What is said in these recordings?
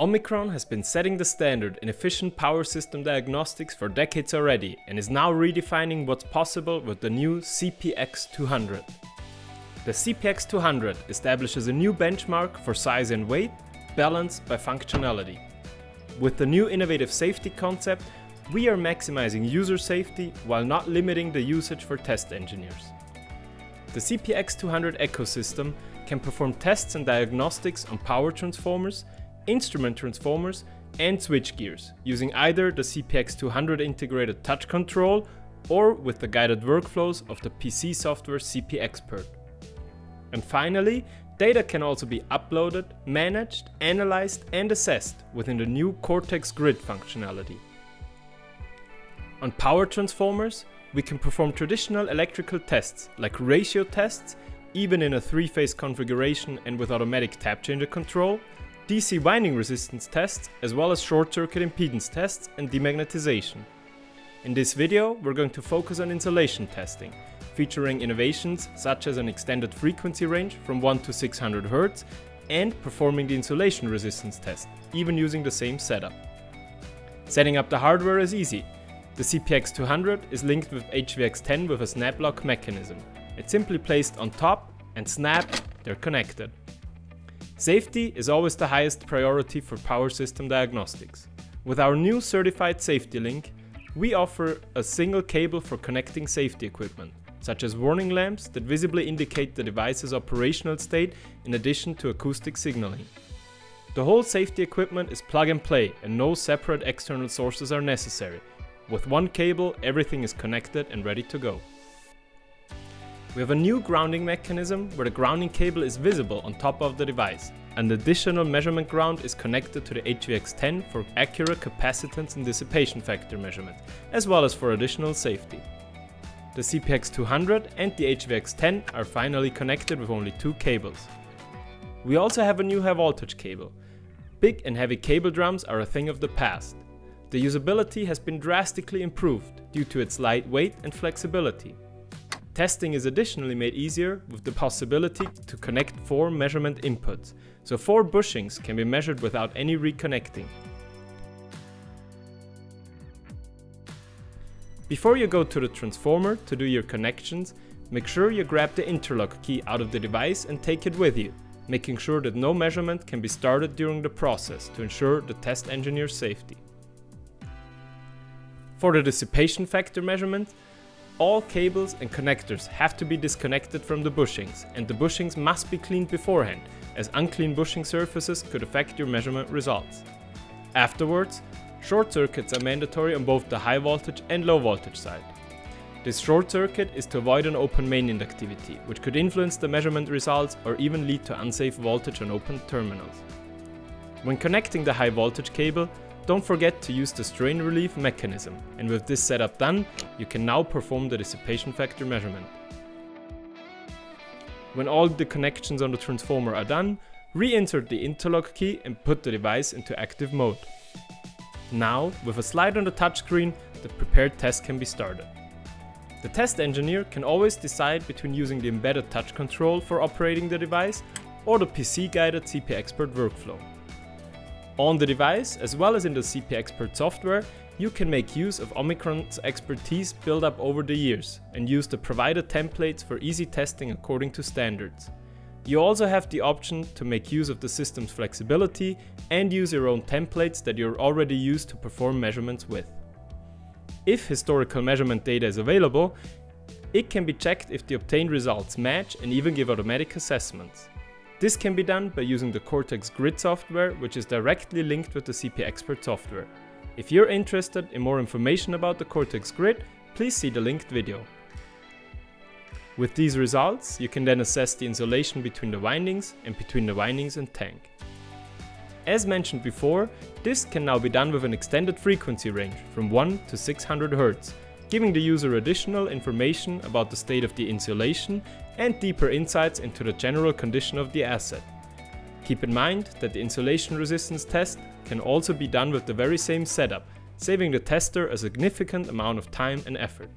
Omicron has been setting the standard in efficient power system diagnostics for decades already and is now redefining what's possible with the new CPX200. The CPX200 establishes a new benchmark for size and weight, balanced by functionality. With the new innovative safety concept, we are maximizing user safety while not limiting the usage for test engineers. The CPX200 ecosystem can perform tests and diagnostics on power transformers instrument transformers, and switchgears, using either the CPX200 integrated touch control or with the guided workflows of the PC software CPXpert. And finally, data can also be uploaded, managed, analyzed and assessed within the new Cortex Grid functionality. On power transformers, we can perform traditional electrical tests like ratio tests, even in a three-phase configuration and with automatic tap changer control, DC winding resistance tests, as well as short circuit impedance tests and demagnetization. In this video, we're going to focus on insulation testing, featuring innovations such as an extended frequency range from 1 to 600 Hz and performing the insulation resistance test, even using the same setup. Setting up the hardware is easy. The CPX200 is linked with HVX10 with a snap lock mechanism. It's simply placed on top and snap, they're connected. Safety is always the highest priority for power system diagnostics. With our new certified safety link, we offer a single cable for connecting safety equipment, such as warning lamps that visibly indicate the device's operational state in addition to acoustic signaling. The whole safety equipment is plug and play and no separate external sources are necessary. With one cable, everything is connected and ready to go. We have a new grounding mechanism where the grounding cable is visible on top of the device. An additional measurement ground is connected to the HVX10 for accurate capacitance and dissipation factor measurement, as well as for additional safety. The CPX200 and the HVX10 are finally connected with only two cables. We also have a new high voltage cable. Big and heavy cable drums are a thing of the past. The usability has been drastically improved due to its light weight and flexibility. Testing is additionally made easier with the possibility to connect four measurement inputs, so four bushings can be measured without any reconnecting. Before you go to the transformer to do your connections, make sure you grab the interlock key out of the device and take it with you, making sure that no measurement can be started during the process to ensure the test engineer's safety. For the dissipation factor measurement, all cables and connectors have to be disconnected from the bushings and the bushings must be cleaned beforehand as unclean bushing surfaces could affect your measurement results. Afterwards, short circuits are mandatory on both the high voltage and low voltage side. This short circuit is to avoid an open main inductivity, which could influence the measurement results or even lead to unsafe voltage on open terminals. When connecting the high voltage cable, don't forget to use the strain relief mechanism, and with this setup done, you can now perform the dissipation factor measurement. When all the connections on the transformer are done, reinsert the interlock key and put the device into active mode. Now, with a slide on the touchscreen, the prepared test can be started. The test engineer can always decide between using the embedded touch control for operating the device or the PC-guided CPXpert workflow. On the device, as well as in the CPXpert software, you can make use of Omicron's expertise built up over the years and use the provided templates for easy testing according to standards. You also have the option to make use of the system's flexibility and use your own templates that you're already used to perform measurements with. If historical measurement data is available, it can be checked if the obtained results match and even give automatic assessments. This can be done by using the Cortex Grid software, which is directly linked with the CPXpert software. If you're interested in more information about the Cortex Grid, please see the linked video. With these results, you can then assess the insulation between the windings and between the windings and tank. As mentioned before, this can now be done with an extended frequency range from 1 to 600 Hz, giving the user additional information about the state of the insulation and deeper insights into the general condition of the asset. Keep in mind that the insulation resistance test can also be done with the very same setup, saving the tester a significant amount of time and effort.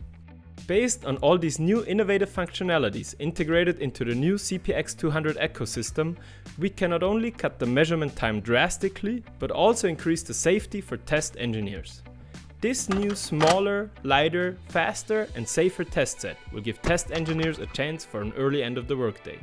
Based on all these new innovative functionalities integrated into the new CPX200 ecosystem, we can not only cut the measurement time drastically, but also increase the safety for test engineers. This new smaller, lighter, faster and safer test set will give test engineers a chance for an early end of the workday.